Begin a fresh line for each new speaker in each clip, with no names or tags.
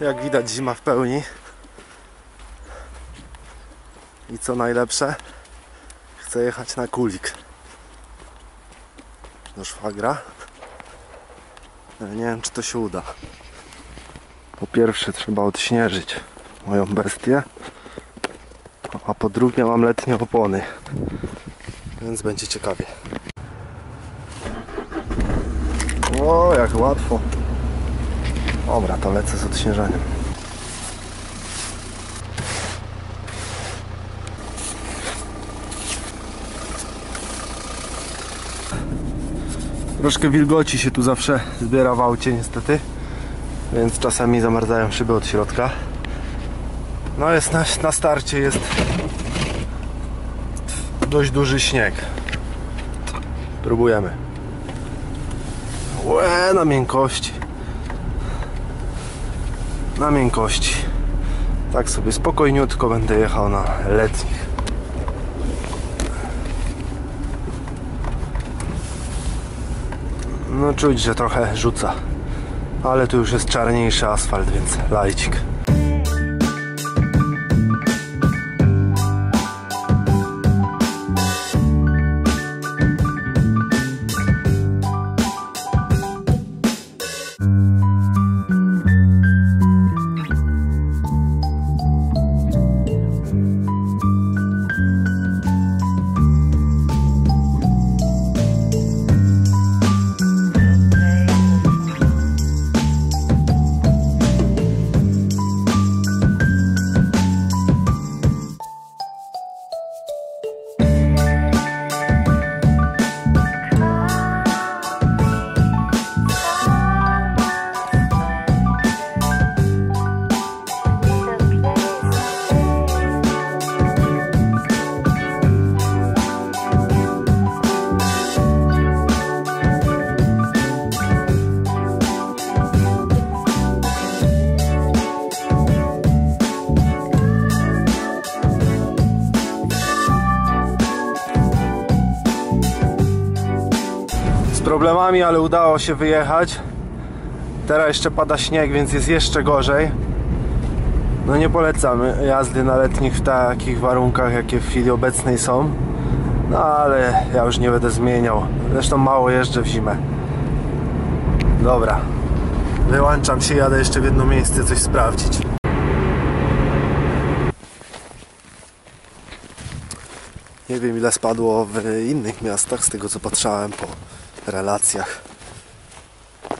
Jak widać zima w pełni. I co najlepsze, chcę jechać na kulik do szwagra. Nie wiem czy to się uda. Po pierwsze trzeba odśnieżyć moją bestię, a po drugie mam letnie opony, więc będzie ciekawie. O, jak łatwo. Dobra, to lecę z odśnieżaniem. Troszkę wilgoci się tu zawsze zbiera w aucie niestety, więc czasami zamarzają szyby od środka. No jest na, na starcie jest dość duży śnieg. Próbujemy. Łe, na miękkości. Na miękkości. Tak sobie spokojniutko będę jechał na letnich. No czuć, że trochę rzuca. Ale tu już jest czarniejszy asfalt, więc lajcik. Problemami, ale udało się wyjechać. Teraz jeszcze pada śnieg, więc jest jeszcze gorzej. No nie polecam jazdy na letnich w takich warunkach, jakie w chwili obecnej są. No ale ja już nie będę zmieniał. Zresztą mało jeżdżę w zimę. Dobra. Wyłączam się, jadę jeszcze w jedno miejsce coś sprawdzić. Nie wiem ile spadło w innych miastach, z tego co patrzałem po relacjach.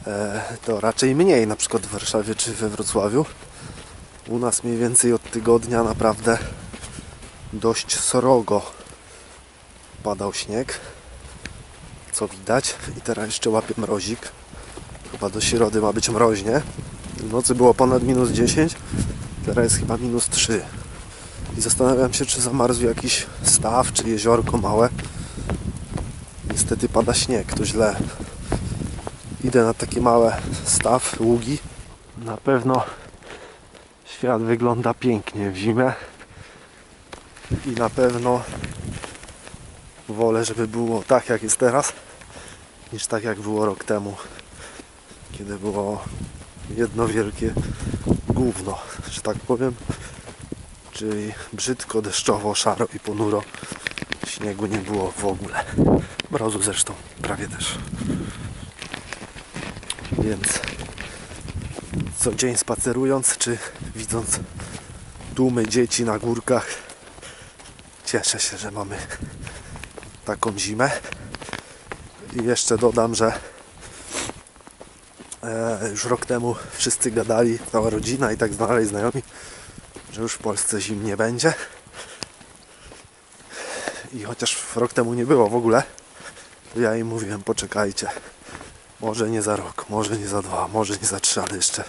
E, to raczej mniej, na przykład w Warszawie czy we Wrocławiu. U nas mniej więcej od tygodnia naprawdę dość srogo padał śnieg. Co widać. I teraz jeszcze łapie mrozik. Chyba do środy ma być mroźnie. W nocy było ponad minus 10, teraz jest chyba minus 3. I zastanawiam się, czy zamarzł jakiś staw, czy jeziorko małe. Niestety pada śnieg, to źle. Idę na takie małe staw, ługi. Na pewno świat wygląda pięknie w zimę. I na pewno wolę, żeby było tak jak jest teraz, niż tak jak było rok temu, kiedy było jedno wielkie gówno, że tak powiem. Czyli brzydko, deszczowo, szaro i ponuro. Śniegu nie było w ogóle. Mrozu zresztą prawie też. Więc co dzień spacerując, czy widząc tłumy dzieci na górkach, cieszę się, że mamy taką zimę. I jeszcze dodam, że e, już rok temu wszyscy gadali, cała rodzina i tak dalej, znajomi, że już w Polsce zim nie będzie. I chociaż rok temu nie było w ogóle, ja im mówiłem, poczekajcie. Może nie za rok, może nie za dwa, może nie za trzy, ale jeszcze,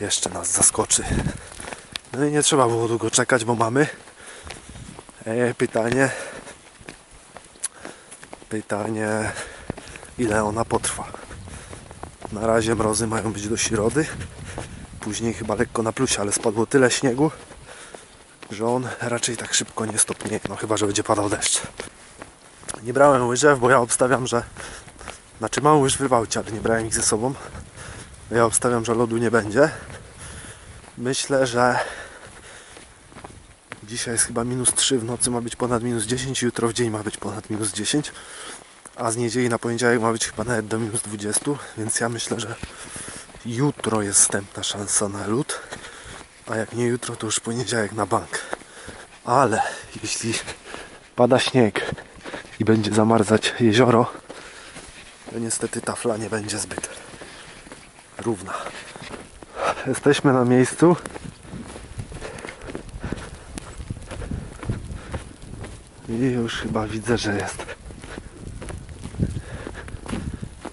jeszcze nas zaskoczy. No i nie trzeba było długo czekać, bo mamy e, pytanie, pytanie, ile ona potrwa. Na razie mrozy mają być do środy, później chyba lekko na plusie, ale spadło tyle śniegu, że on raczej tak szybko nie stopnieje, no chyba, że będzie padał deszcz. Nie brałem łyżew, bo ja obstawiam, że znaczy mam łyżwy w ale nie brałem ich ze sobą. Ja obstawiam, że lodu nie będzie. Myślę, że dzisiaj jest chyba minus 3, w nocy ma być ponad minus 10, jutro w dzień ma być ponad minus 10, a z niedzieli na poniedziałek ma być chyba nawet do minus 20, więc ja myślę, że jutro jest wstępna szansa na lód, a jak nie jutro, to już poniedziałek na bank. Ale jeśli pada śnieg i będzie zamarzać jezioro, to niestety tafla nie będzie zbyt równa. Jesteśmy na miejscu. I już chyba widzę, że jest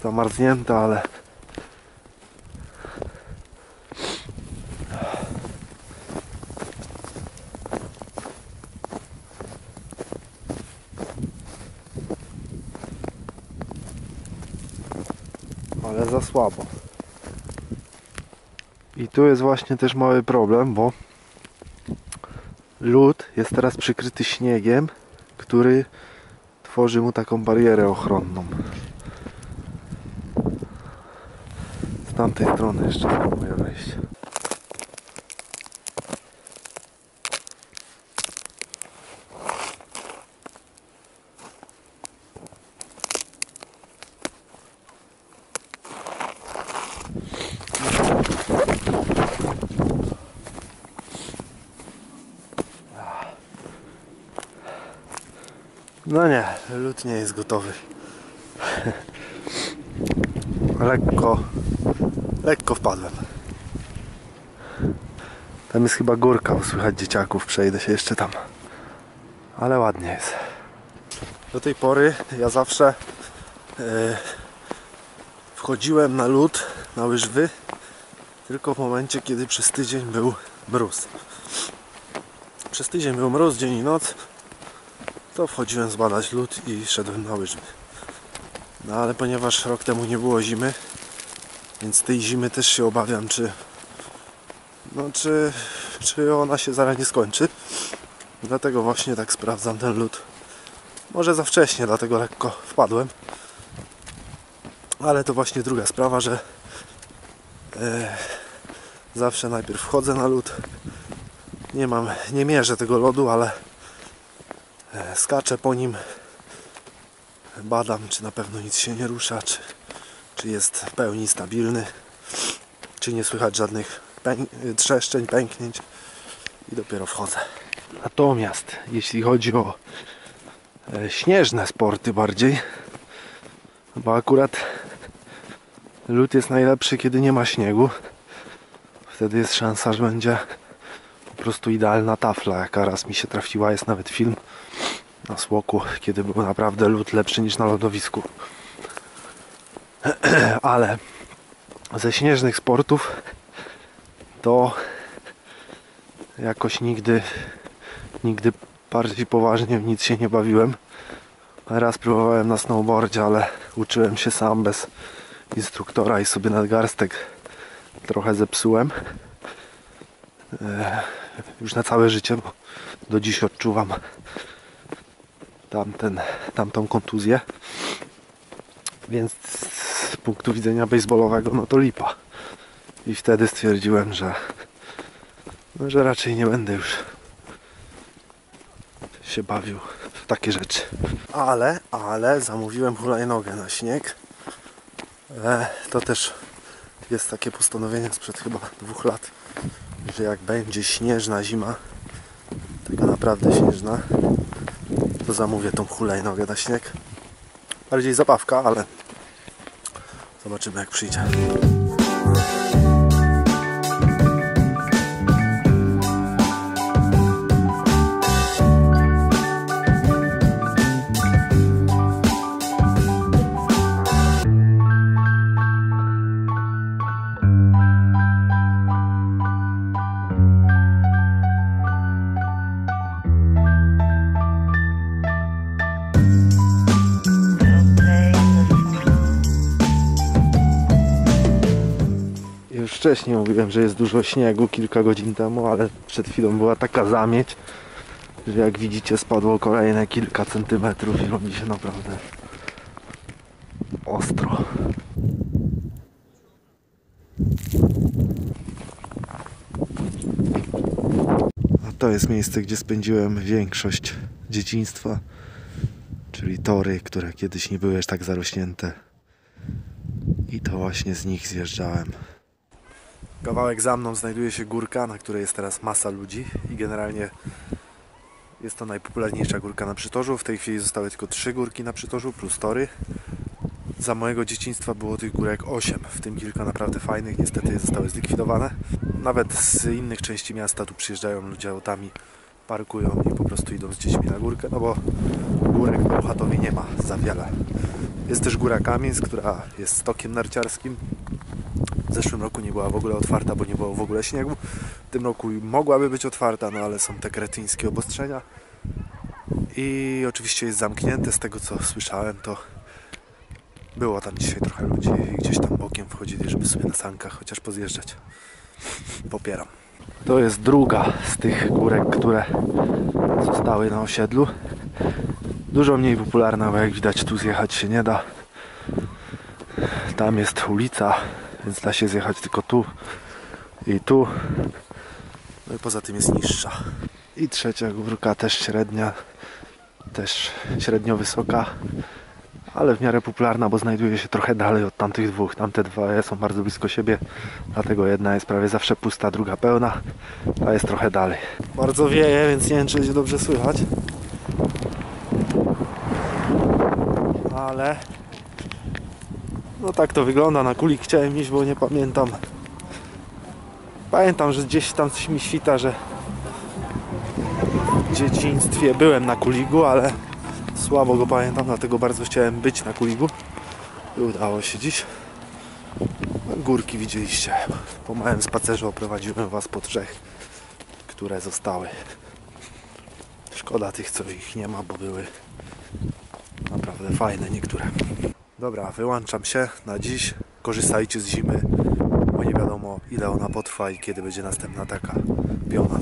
zamarznięte, ale ale za słabo. I tu jest właśnie też mały problem, bo lód jest teraz przykryty śniegiem, który tworzy mu taką barierę ochronną. Z tamtej strony jeszcze spróbuję wejść. No nie, lód nie jest gotowy. lekko, lekko wpadłem. Tam jest chyba górka, bo słychać dzieciaków, przejdę się jeszcze tam. Ale ładnie jest. Do tej pory ja zawsze e, wchodziłem na lód, na łyżwy, tylko w momencie, kiedy przez tydzień był mróz. Przez tydzień był mróz, dzień i noc, to wchodziłem zbadać lód i szedłem na łyżwy. No ale ponieważ rok temu nie było zimy, więc tej zimy też się obawiam, czy no czy, czy ona się zaraz nie skończy. Dlatego właśnie tak sprawdzam ten lód. Może za wcześnie, dlatego lekko wpadłem. Ale to właśnie druga sprawa, że e, zawsze najpierw wchodzę na lód. Nie mam, nie mierzę tego lodu, ale skaczę po nim. Badam czy na pewno nic się nie rusza czy, czy jest w pełni stabilny czy nie słychać żadnych pęk trzeszczeń, pęknięć i dopiero wchodzę. Natomiast jeśli chodzi o e, śnieżne sporty bardziej bo akurat lód jest najlepszy kiedy nie ma śniegu. Wtedy jest szansa, że będzie prostu idealna tafla jaka raz mi się trafiła, jest nawet film na słoku, kiedy był naprawdę lód lepszy niż na lodowisku. Ale ze śnieżnych sportów to jakoś nigdy nigdy bardziej poważnie w nic się nie bawiłem. Raz próbowałem na snowboardzie, ale uczyłem się sam bez instruktora i sobie nadgarstek trochę zepsułem. Już na całe życie, bo do dziś odczuwam tamten, tamtą kontuzję. Więc z punktu widzenia baseballowego, no to lipa. I wtedy stwierdziłem, że, no, że raczej nie będę już się bawił w takie rzeczy. Ale, ale zamówiłem hulajnogę na śnieg. E, to też jest takie postanowienie sprzed chyba dwóch lat, że jak będzie śnieżna zima, taka naprawdę śnieżna, to zamówię tą hulajnogę na śnieg. Bardziej zabawka, ale zobaczymy jak przyjdzie. Wcześniej mówiłem, że jest dużo śniegu kilka godzin temu, ale przed chwilą była taka zamieć, że jak widzicie spadło kolejne kilka centymetrów i robi się naprawdę ostro. To jest miejsce, gdzie spędziłem większość dzieciństwa, czyli tory, które kiedyś nie były aż tak zarośnięte. I to właśnie z nich zjeżdżałem. Kawałek za mną znajduje się górka, na której jest teraz masa ludzi i generalnie jest to najpopularniejsza górka na Przytorzu. W tej chwili zostały tylko trzy górki na Przytorzu plus tory. Za mojego dzieciństwa było tych górek 8, w tym kilka naprawdę fajnych, niestety zostały zlikwidowane. Nawet z innych części miasta tu przyjeżdżają ludzie autami, parkują i po prostu idą z dziećmi na górkę, no bo górek w Bełchatowie nie ma za wiele. Jest też góra Kamień, która jest stokiem narciarskim. Zeszłym roku nie była w ogóle otwarta, bo nie było w ogóle śniegu. W tym roku mogłaby być otwarta, no ale są te kretyńskie obostrzenia. I oczywiście jest zamknięte, z tego co słyszałem, to było tam dzisiaj trochę ludzi i gdzieś tam bokiem wchodzili, żeby sobie na sankach chociaż pozjeżdżać. Popieram. To jest druga z tych górek, które zostały na osiedlu. Dużo mniej popularna, bo jak widać tu zjechać się nie da. Tam jest ulica, więc da się zjechać tylko tu i tu. No i poza tym jest niższa. I trzecia górka też średnia, też średnio wysoka, ale w miarę popularna, bo znajduje się trochę dalej od tamtych dwóch. Tamte dwa są bardzo blisko siebie, dlatego jedna jest prawie zawsze pusta, druga pełna, a jest trochę dalej. Bardzo wieje, więc nie wiem, czy będzie dobrze słychać. Ale no tak to wygląda. Na kulik chciałem iść, bo nie pamiętam. Pamiętam, że gdzieś tam coś mi świta, że w dzieciństwie byłem na kuligu, ale słabo go pamiętam, dlatego bardzo chciałem być na kuligu. I udało się dziś. Górki widzieliście. Po małym spacerze oprowadziłem Was po trzech, które zostały. Szkoda tych, co ich nie ma, bo były naprawdę fajne niektóre. Dobra, wyłączam się na dziś. Korzystajcie z zimy, bo nie wiadomo ile ona potrwa i kiedy będzie następna taka piona.